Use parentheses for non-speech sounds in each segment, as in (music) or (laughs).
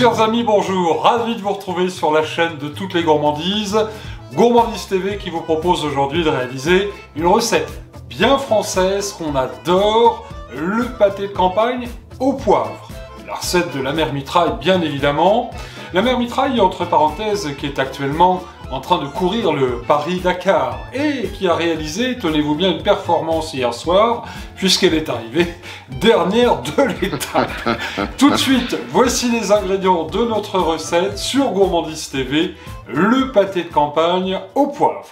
chers amis, bonjour, ravi de vous retrouver sur la chaîne de toutes les gourmandises, Gourmandise TV qui vous propose aujourd'hui de réaliser une recette bien française qu'on adore, le pâté de campagne au poivre. La recette de la mère mitraille bien évidemment. La mère mitraille entre parenthèses qui est actuellement en train de courir le Paris-Dakar et qui a réalisé, tenez-vous bien, une performance hier soir, puisqu'elle est arrivée (laughs) dernière de l'étape. (laughs) Tout de suite, voici les ingrédients de notre recette sur Gourmandise TV, le pâté de campagne au poivre.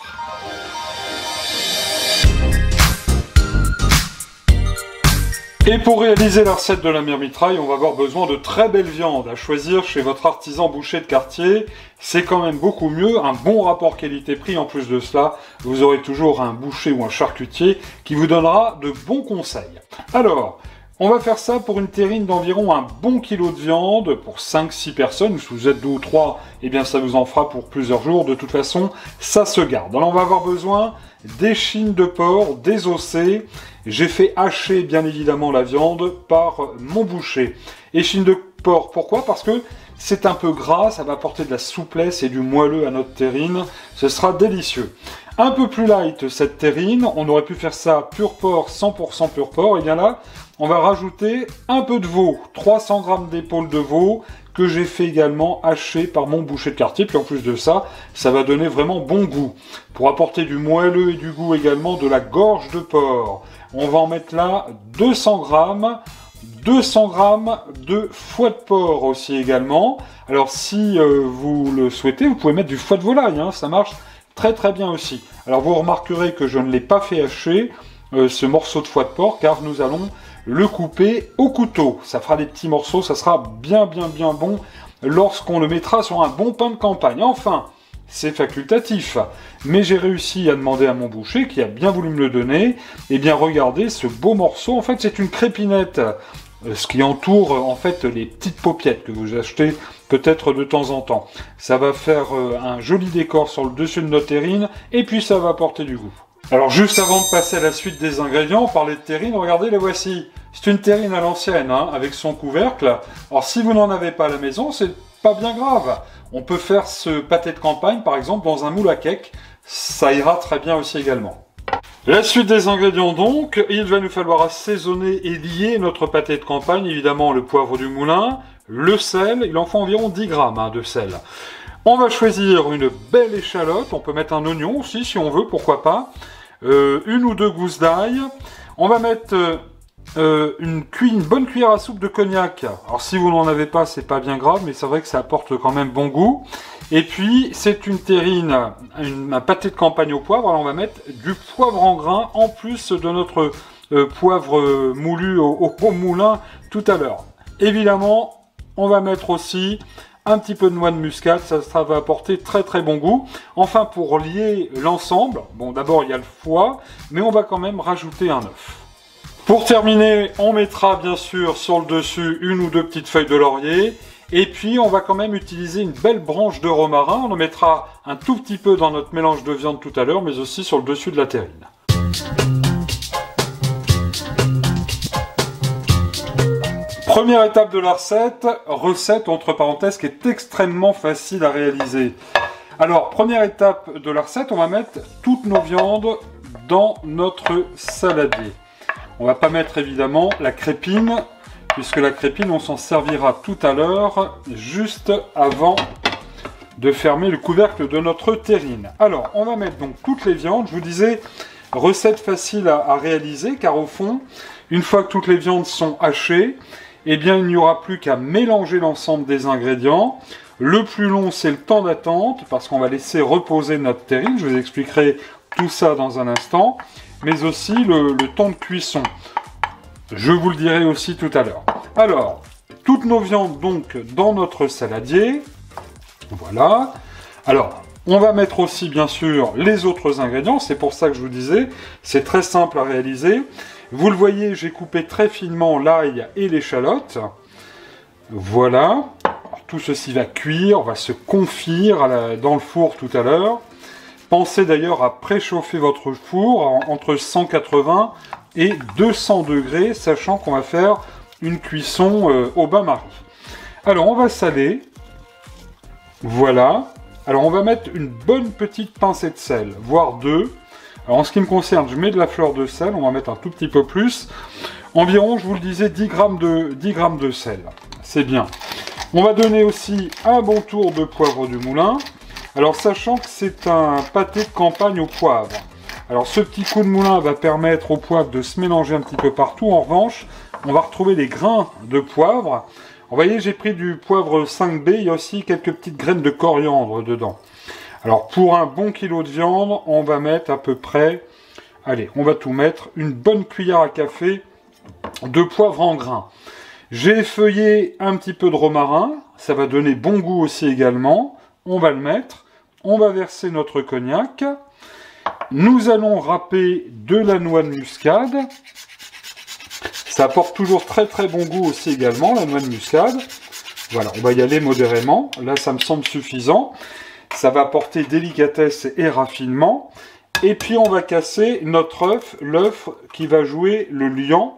Et pour réaliser la recette de la mitraille, on va avoir besoin de très belles viandes à choisir chez votre artisan boucher de quartier. C'est quand même beaucoup mieux, un bon rapport qualité-prix. En plus de cela, vous aurez toujours un boucher ou un charcutier qui vous donnera de bons conseils. Alors, on va faire ça pour une terrine d'environ un bon kilo de viande pour 5-6 personnes. Si vous êtes deux ou trois, eh bien ça vous en fera pour plusieurs jours. De toute façon, ça se garde. Alors on va avoir besoin des chines de porc, des ossés. J'ai fait hacher bien évidemment la viande par mon boucher. Et chines de porc, pourquoi? Parce que c'est un peu gras, ça va apporter de la souplesse et du moelleux à notre terrine. Ce sera délicieux. Un peu plus light cette terrine, on aurait pu faire ça pur porc, 100% pur porc. Et bien là, on va rajouter un peu de veau, 300 g d'épaule de veau que j'ai fait également hacher par mon boucher de quartier. Puis en plus de ça, ça va donner vraiment bon goût. Pour apporter du moelleux et du goût également, de la gorge de porc. On va en mettre là 200 g 200 g de foie de porc aussi également. Alors si euh, vous le souhaitez, vous pouvez mettre du foie de volaille, hein, ça marche très très bien aussi. Alors vous remarquerez que je ne l'ai pas fait hacher, euh, ce morceau de foie de porc, car nous allons le couper au couteau. Ça fera des petits morceaux, ça sera bien bien bien bon lorsqu'on le mettra sur un bon pain de campagne. Enfin, c'est facultatif. Mais j'ai réussi à demander à mon boucher, qui a bien voulu me le donner, eh bien regardez ce beau morceau. En fait, c'est une crépinette, euh, ce qui entoure en fait les petites paupiettes que vous achetez peut-être de temps en temps. Ça va faire euh, un joli décor sur le dessus de notre terrine, et puis ça va apporter du goût. Alors juste avant de passer à la suite des ingrédients, on parlait de terrine, regardez les voici. C'est une terrine à l'ancienne, hein, avec son couvercle. Alors si vous n'en avez pas à la maison, c'est pas bien grave. On peut faire ce pâté de campagne, par exemple, dans un moule à cake. Ça ira très bien aussi également. La suite des ingrédients donc, il va nous falloir assaisonner et lier notre pâté de campagne, évidemment le poivre du moulin, le sel, il en faut environ 10 grammes hein, de sel. On va choisir une belle échalote, on peut mettre un oignon aussi si on veut, pourquoi pas. Euh, une ou deux gousses d'ail. On va mettre euh, une, une, bonne cuillère à soupe de cognac. Alors si vous n'en avez pas, c'est pas bien grave, mais c'est vrai que ça apporte quand même bon goût. Et puis c'est une terrine, un pâté de campagne au poivre. Alors on va mettre du poivre en grain en plus de notre euh, poivre moulu au, au moulin tout à l'heure. Évidemment, on va mettre aussi un petit peu de noix de muscade, ça, va apporter très très bon goût. Enfin, pour lier l'ensemble, bon d'abord il y a le foie, mais on va quand même rajouter un œuf. Pour terminer, on mettra bien sûr sur le dessus une ou deux petites feuilles de laurier. Et puis on va quand même utiliser une belle branche de romarin. On en mettra un tout petit peu dans notre mélange de viande tout à l'heure, mais aussi sur le dessus de la terrine. Première étape de la recette, recette entre parenthèses qui est extrêmement facile à réaliser. Alors, première étape de la recette, on va mettre toutes nos viandes dans notre saladier. On va pas mettre évidemment la crépine, puisque la crépine, on s'en servira tout à l'heure, juste avant de fermer le couvercle de notre terrine. Alors, on va mettre donc toutes les viandes. Je vous disais, recette facile à, réaliser, car au fond, une fois que toutes les viandes sont hachées, eh bien il n'y aura plus qu'à mélanger l'ensemble des ingrédients. Le plus long, c'est le temps d'attente, parce qu'on va laisser reposer notre terrine. Je vous expliquerai tout ça dans un instant. Mais aussi le, temps de cuisson. Je vous le dirai aussi tout à l'heure. Alors, toutes nos viandes donc dans notre saladier. Voilà. Alors, on va mettre aussi bien sûr les autres ingrédients. C'est pour ça que je vous disais, c'est très simple à réaliser. Vous le voyez, j'ai coupé très finement l'ail et l'échalote. Voilà. tout ceci va cuire, va se confire dans le four tout à l'heure. Pensez d'ailleurs à préchauffer votre four entre 180 et 200 degrés, sachant qu'on va faire une cuisson euh, au bain-marie. Alors, on va saler. Voilà. Alors, on va mettre une bonne petite pincée de sel, voire deux. Alors, en ce qui me concerne, je mets de la fleur de sel. On va mettre un tout petit peu plus. Environ, je vous le disais, 10 grammes de, 10 grammes de sel. C'est bien. On va donner aussi un bon tour de poivre du moulin. Alors, sachant que c'est un pâté de campagne au poivre. Alors, ce petit coup de moulin va permettre au poivre de se mélanger un petit peu partout. En revanche, on va retrouver les grains de poivre. Vous voyez, j'ai pris du poivre 5B, il y a aussi quelques petites graines de coriandre dedans. Alors pour un bon kilo de viande, on va mettre à peu près, allez, on va tout mettre, une bonne cuillère à café de poivre en grains. J'ai effeuillé un petit peu de romarin, ça va donner bon goût aussi également. On va le mettre, on va verser notre cognac. Nous allons râper de la noix de muscade. Ça apporte toujours très très bon goût aussi également, la noix de muscade. Voilà, on va y aller modérément. Là, ça me semble suffisant. Ça va apporter délicatesse et raffinement. Et puis, on va casser notre œuf, l'œuf qui va jouer le liant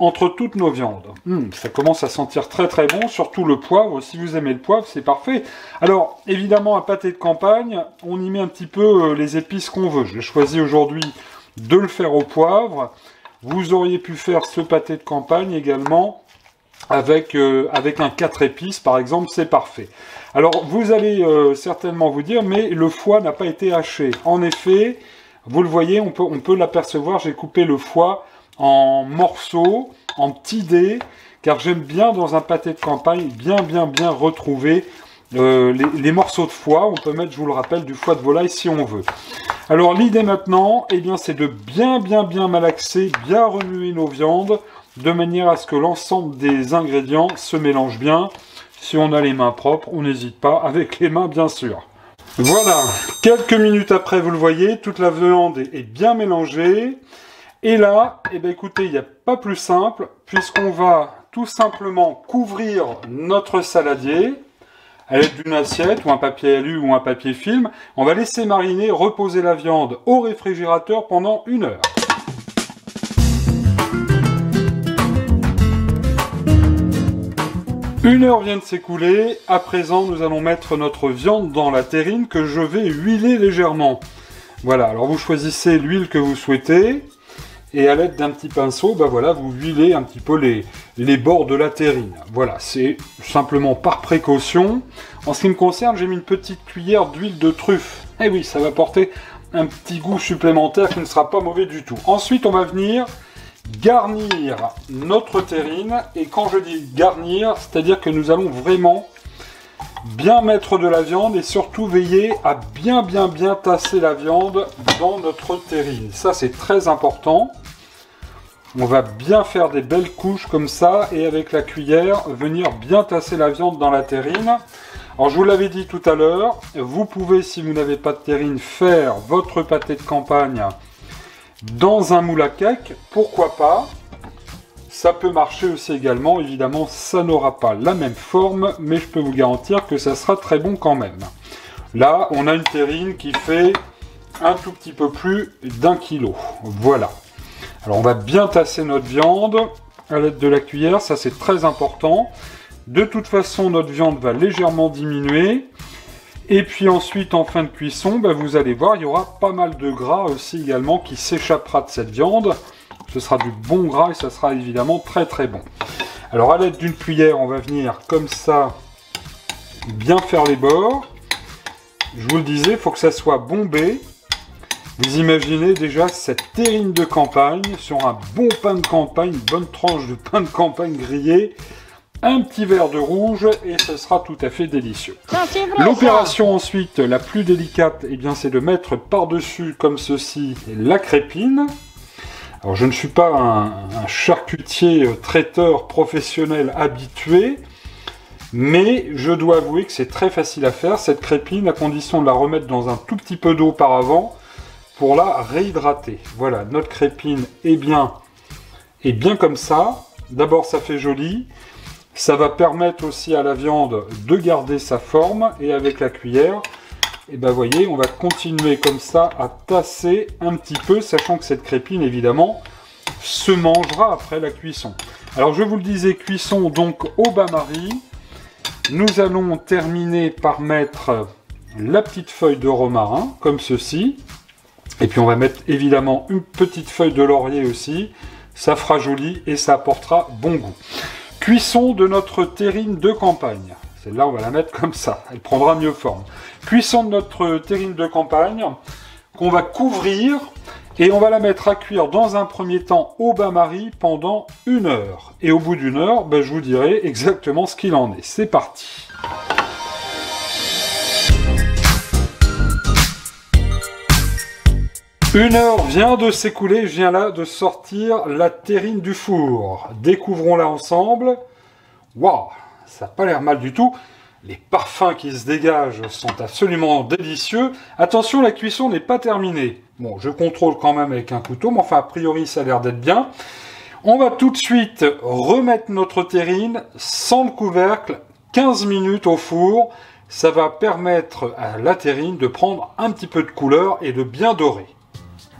entre toutes nos viandes. Hmm, ça commence à sentir très très bon, surtout le poivre. Si vous aimez le poivre, c'est parfait. Alors, évidemment, un pâté de campagne, on y met un petit peu euh, les épices qu'on veut. J'ai choisi aujourd'hui de le faire au poivre. Vous auriez pu faire ce pâté de campagne également avec, euh, un 4 épices, par exemple, c'est parfait. Alors, vous allez euh, certainement vous dire, mais le foie n'a pas été haché. En effet, vous le voyez, on peut l'apercevoir, j'ai coupé le foie en morceaux, en petits dés, car j'aime bien dans un pâté de campagne bien, bien, bien retrouver euh, les, morceaux de foie. On peut mettre, je vous le rappelle, du foie de volaille si on veut. Alors l'idée maintenant, eh bien, c'est de bien bien bien malaxer, bien remuer nos viandes, de manière à ce que l'ensemble des ingrédients se mélangent bien. Si on a les mains propres, on n'hésite pas, avec les mains bien sûr. Voilà, quelques minutes après, vous le voyez, toute la viande est bien mélangée. Et là, eh bien, écoutez, il n'y a pas plus simple, puisqu'on va tout simplement couvrir notre saladier à l'aide d'une assiette ou un papier alu ou un papier film. On va laisser mariner, reposer la viande au réfrigérateur pendant une heure. Une heure vient de s'écouler, à présent nous allons mettre notre viande dans la terrine que je vais huiler légèrement. Voilà, alors vous choisissez l'huile que vous souhaitez, et à l'aide d'un petit pinceau, bah voilà, vous huilez un petit peu les, bords de la terrine. Voilà, c'est simplement par précaution. En ce qui me concerne, j'ai mis une petite cuillère d'huile de truffe. Eh oui, ça va porter un petit goût supplémentaire qui ne sera pas mauvais du tout. Ensuite, on va venir garnir notre terrine. Et quand je dis garnir, c'est-à-dire que nous allons vraiment bien mettre de la viande et surtout veiller à bien bien bien tasser la viande dans notre terrine. Ça c'est très important. On va bien faire des belles couches comme ça et avec la cuillère venir bien tasser la viande dans la terrine. Alors je vous l'avais dit tout à l'heure, vous pouvez si vous n'avez pas de terrine faire votre pâté de campagne dans un moule à cake, pourquoi pas? Ça peut marcher aussi également, évidemment ça n'aura pas la même forme, mais je peux vous garantir que ça sera très bon quand même. Là, on a une terrine qui fait un tout petit peu plus d'un kilo. Voilà. Alors on va bien tasser notre viande à l'aide de la cuillère, ça c'est très important. De toute façon, notre viande va légèrement diminuer. Et puis ensuite, en fin de cuisson, bah, vous allez voir, il y aura pas mal de gras aussi également qui s'échappera de cette viande. Ce sera du bon gras et ça sera évidemment très très bon. Alors à l'aide d'une cuillère, on va venir comme ça bien faire les bords. Je vous le disais, il faut que ça soit bombé. Vous imaginez déjà cette terrine de campagne sur un bon pain de campagne, une bonne tranche de pain de campagne grillé, un petit verre de rouge et ce sera tout à fait délicieux. L'opération ensuite, la plus délicate, eh bien, c'est de mettre par-dessus comme ceci la crépine. Alors je ne suis pas un, charcutier euh, traiteur professionnel habitué, mais je dois avouer que c'est très facile à faire, cette crépine, à condition de la remettre dans un tout petit peu d'eau par avant pour la réhydrater. Voilà, notre crépine est bien, est bien comme ça. D'abord ça fait joli, ça va permettre aussi à la viande de garder sa forme, et avec la cuillère, et ben voyez, on va continuer comme ça à tasser un petit peu, sachant que cette crépine, évidemment, se mangera après la cuisson. Alors je vous le disais, cuisson donc au bain-marie. Nous allons terminer par mettre la petite feuille de romarin, comme ceci. Et puis on va mettre évidemment une petite feuille de laurier aussi. Ça fera joli et ça apportera bon goût. Cuisson de notre terrine de campagne. Celle-là, on va la mettre comme ça. Elle prendra mieux forme. Cuisson de notre terrine de campagne qu'on va couvrir et on va la mettre à cuire dans un premier temps au bain-marie pendant une heure. Et au bout d'une heure, ben, je vous dirai exactement ce qu'il en est. C'est parti Une heure vient de s'écouler, je viens là de sortir la terrine du four. Découvrons-la ensemble. Waouh, ça n'a pas l'air mal du tout. Les parfums qui se dégagent sont absolument délicieux. Attention, la cuisson n'est pas terminée. Bon, je contrôle quand même avec un couteau, mais enfin, a priori, ça a l'air d'être bien. On va tout de suite remettre notre terrine sans le couvercle, 15 minutes au four. Ça va permettre à la terrine de prendre un petit peu de couleur et de bien dorer.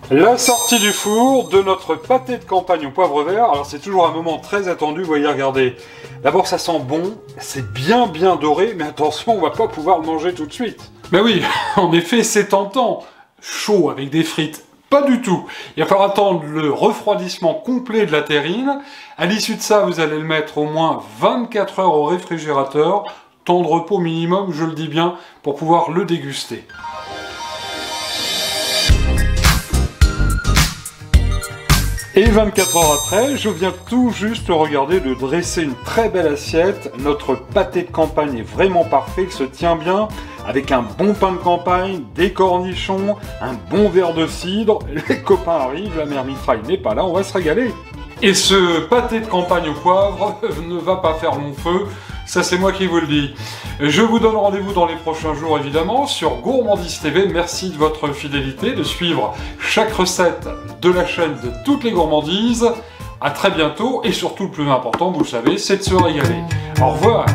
La sortie du four de notre pâté de campagne au poivre vert. Alors c'est toujours un moment très attendu, vous voyez, regardez. D'abord ça sent bon, c'est bien bien doré, mais attention, on va pas pouvoir le manger tout de suite. Mais oui, (laughs) en effet, c'est tentant. Chaud avec des frites, pas du tout. Il va falloir attendre le refroidissement complet de la terrine. À l'issue de ça, vous allez le mettre au moins 24 heures au réfrigérateur. Temps de repos minimum, je le dis bien, pour pouvoir le déguster. Et 24 heures après, je viens tout juste regarder de dresser une très belle assiette. Notre pâté de campagne est vraiment parfait, il se tient bien, avec un bon pain de campagne, des cornichons, un bon verre de cidre. (laughs) Les copains arrivent, la mère mitraille n'est pas là, on va se régaler. Et ce pâté de campagne au poivre (laughs) ne va pas faire mon feu, ça c'est moi qui vous le dis. Je vous donne rendez-vous dans les prochains jours évidemment sur Gourmandise TV. Merci de votre fidélité, de suivre chaque recette de la chaîne de toutes les gourmandises. A très bientôt et surtout le plus important, vous le savez, c'est de se régaler. Au revoir